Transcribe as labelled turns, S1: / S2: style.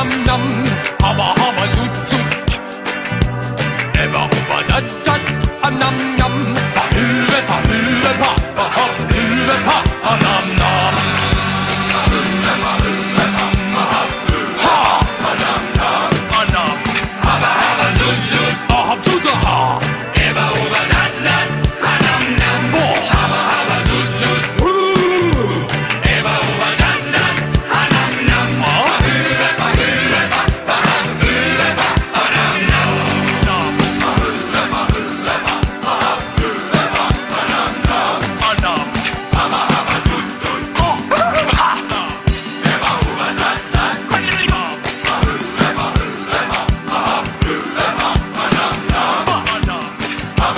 S1: nam nam, haba haba zut zut. Ebba, obba, zat zat, nam nam.